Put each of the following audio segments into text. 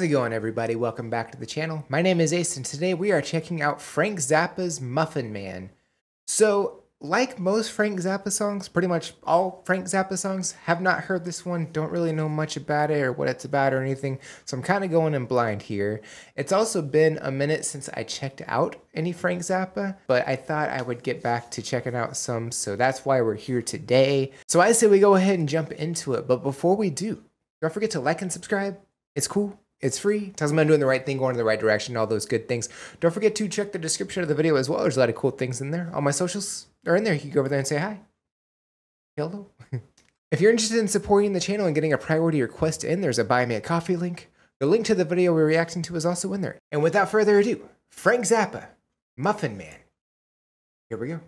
How's it going, everybody? Welcome back to the channel. My name is Ace, and today we are checking out Frank Zappa's Muffin Man. So, like most Frank Zappa songs, pretty much all Frank Zappa songs, have not heard this one, don't really know much about it or what it's about or anything, so I'm kind of going in blind here. It's also been a minute since I checked out any Frank Zappa, but I thought I would get back to checking out some, so that's why we're here today. So I say we go ahead and jump into it, but before we do, don't forget to like and subscribe. It's cool. It's free. Tells me I'm doing the right thing, going in the right direction, all those good things. Don't forget to check the description of the video as well. There's a lot of cool things in there. All my socials are in there. You can go over there and say hi. Hello. if you're interested in supporting the channel and getting a priority request in, there's a buy me a coffee link. The link to the video we're reacting to is also in there. And without further ado, Frank Zappa, Muffin Man. Here we go.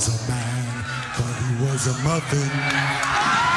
Was a man, but he was a muffin.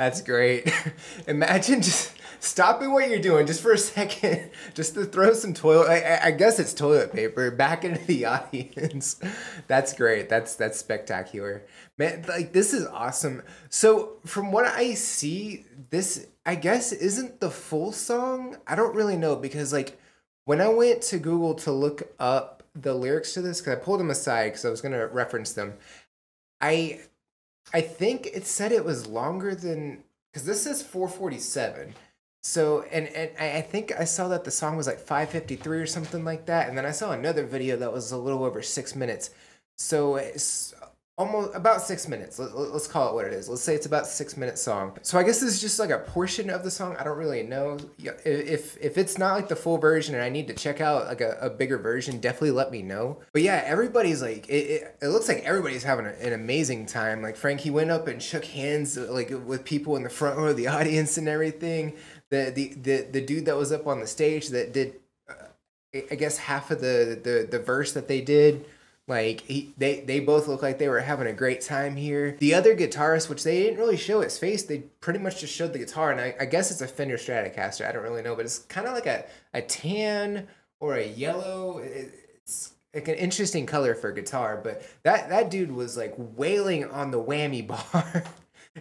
That's great. Imagine just stopping what you're doing just for a second, just to throw some toilet. I, I- guess it's toilet paper back into the audience. That's great. That's that's spectacular, man. Like this is awesome. So from what I see, this I guess isn't the full song. I don't really know because like when I went to Google to look up the lyrics to this, because I pulled them aside because I was gonna reference them. I I think it said it was longer than because this is 447. So and and I think I saw that the song was like 553 or something like that, and then I saw another video that was a little over six minutes. So almost about six minutes. Let, let's call it what it is. Let's say it's about six minute song. So I guess this is just like a portion of the song. I don't really know. If if it's not like the full version and I need to check out like a, a bigger version, definitely let me know. But yeah, everybody's like it. It, it looks like everybody's having a, an amazing time. Like Frank, he went up and shook hands like with people in the front row of the audience and everything. The the the the dude that was up on the stage that did uh, I I guess half of the the the verse that they did like he, they they both look like they were having a great time here. The other guitarist, which they didn't really show his face, they pretty much just showed the guitar, and I, I guess it's a Fender Stratocaster. I don't really know, but it's kind of like a a tan or a yellow. It's like an interesting color for a guitar, but that that dude was like wailing on the whammy bar,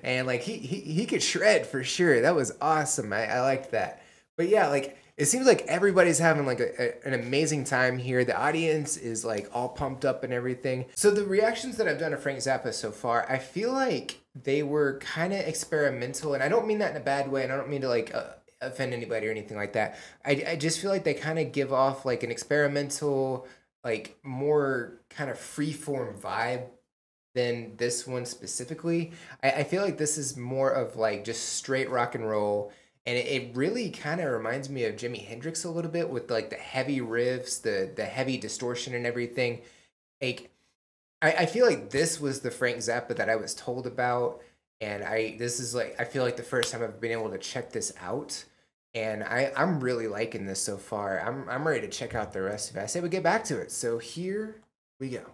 and like he he he could shred for sure. That was awesome. I, I liked that. But yeah, like it seems like everybody's having like a, a- an amazing time here. The audience is like all pumped up and everything. So the reactions that I've done to Frank Zappa so far, I feel like they were kind of experimental, and I don't mean that in a bad way, and I don't mean to like uh, offend anybody or anything like that. I I just feel like they kind of give off like an experimental, like more kind of freeform vibe than this one specifically. I, I feel like this is more of like just straight rock and roll. And it, it really kind of reminds me of Jimi Hendrix a little bit with like the heavy riffs, the the heavy distortion and everything. Like I, I feel like this was the Frank Zappa that I was told about. And I this is like I feel like the first time I've been able to check this out. And I, I'm really liking this so far. I'm I'm ready to check out the rest of it. I say we get back to it. So here we go.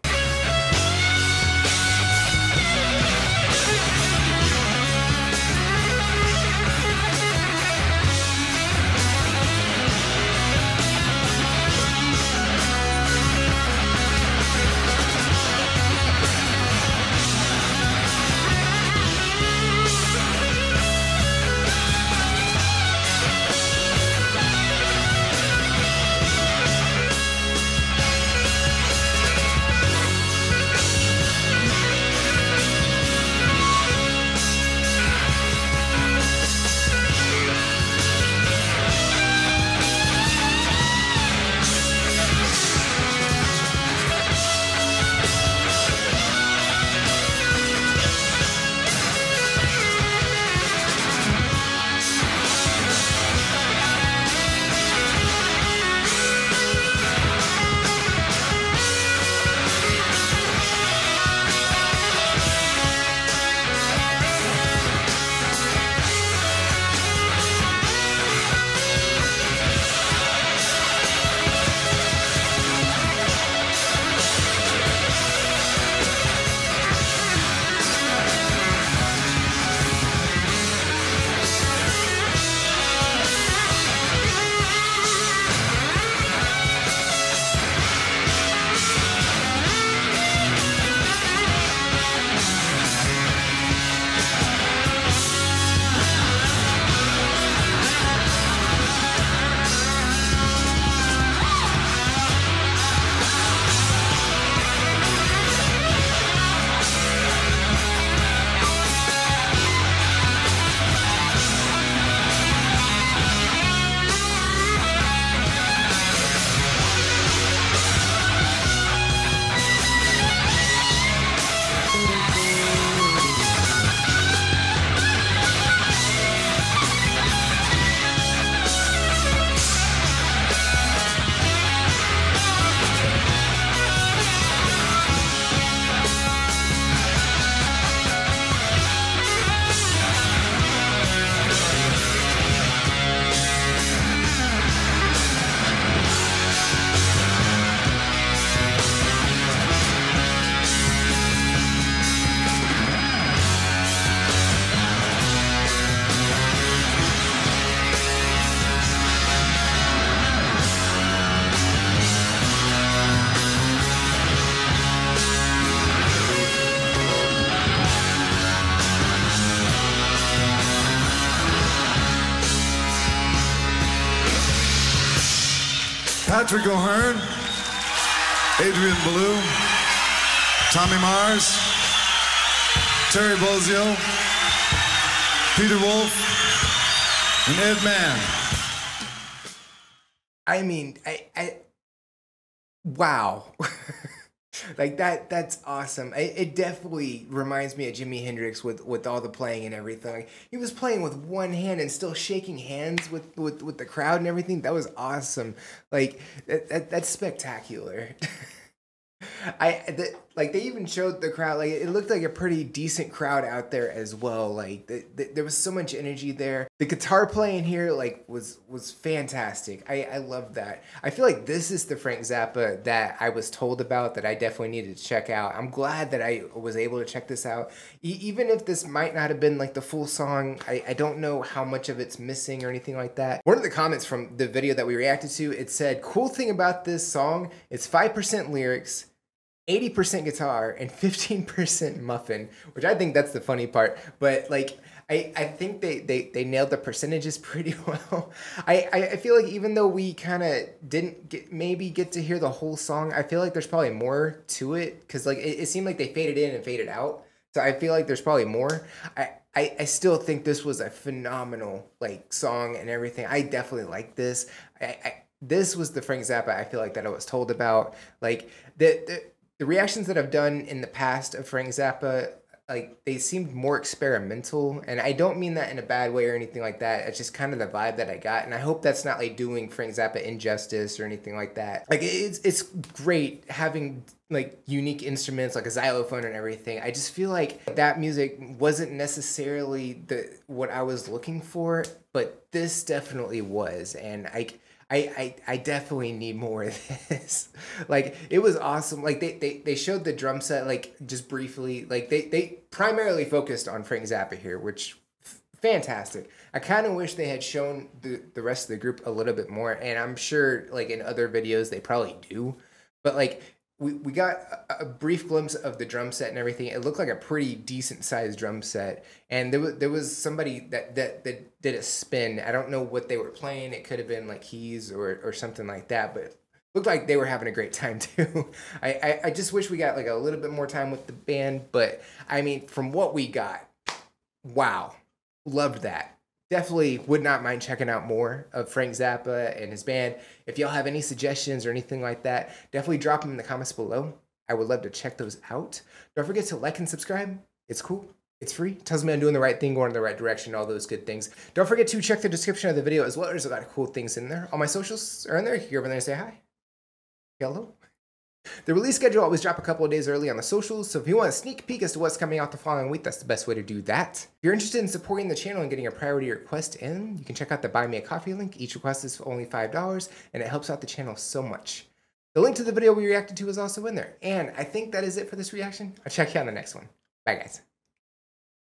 Patrick O'Hearn, Adrian Belew, Tommy Mars, Terry Bozzio, Peter Wolf, and Ed Mann. I mean, I, I wow. like that that's awesome. It, it definitely reminds me of Jimi Hendrix with with all the playing and everything. He was playing with one hand and still shaking hands with with with the crowd and everything. That was awesome. Like that, that that's spectacular. I the, like they even showed the crowd like it looked like a pretty decent crowd out there as well. Like the, the, there was so much energy there. The guitar playing here like was was fantastic. I I love that. I feel like this is the Frank Zappa that I was told about that I definitely needed to check out. I'm glad that I was able to check this out. E- even if this might not have been like the full song, I I don't know how much of it's missing or anything like that. One of the comments from the video that we reacted to it said, "Cool thing about this song, it's five percent lyrics." 80% guitar and 15% muffin, which I think that's the funny part. But like I, I think they, they, they nailed the percentages pretty well. I, I, feel like even though we kind of didn't get maybe get to hear the whole song, I feel like there's probably more to it because like it, it seemed like they faded in and faded out. So I feel like there's probably more. I, I, I still think this was a phenomenal like song and everything. I definitely like this. I, I this was the Frank Zappa I feel like that I was told about. Like the, the reactions that I've done in the past of Frank Zappa, like they seemed more experimental, and I don't mean that in a bad way or anything like that. It's just kind of the vibe that I got, and I hope that's not like doing Frank Zappa injustice or anything like that. Like it's it's great having like unique instruments like a xylophone and everything. I just feel like that music wasn't necessarily the what I was looking for, but this definitely was, and I. I, I, I definitely need more of this. like it was awesome. Like they, they, they showed the drum set like just briefly. Like they, they primarily focused on Frank Zappa here, which f- fantastic. I kind of wish they had shown the, the rest of the group a little bit more. And I'm sure like in other videos they probably do. But like we, we got a, brief glimpse of the drum set and everything. It looked like a pretty decent sized drum set, and there was there was somebody that that that did a spin. I don't know what they were playing. It could have been like keys or or something like that, but looked like they were having a great time too. I, I I just wish we got like a little bit more time with the band, but I mean, from what we got, wow, loved that definitely would not mind checking out more of Frank Zappa and his band. If y'all have any suggestions or anything like that, definitely drop them in the comments below. I would love to check those out. Don't forget to like and subscribe. It's cool. It's free. Tells me I'm doing the right thing, going in the right direction, all those good things. Don't forget to check the description of the video as well. There's a lot of cool things in there. All my socials are in there. You can go over there and say hi. Hello. The release schedule always drop a couple of days early on the socials, so if you want a sneak peek as to what's coming out the following week, that's the best way to do that. If you're interested in supporting the channel and getting a priority request in, you can check out the Buy Me a Coffee link. Each request is only $5, and it helps out the channel so much. The link to the video we reacted to is also in there. And I think that is it for this reaction. I'll check you on the next one. Bye, guys.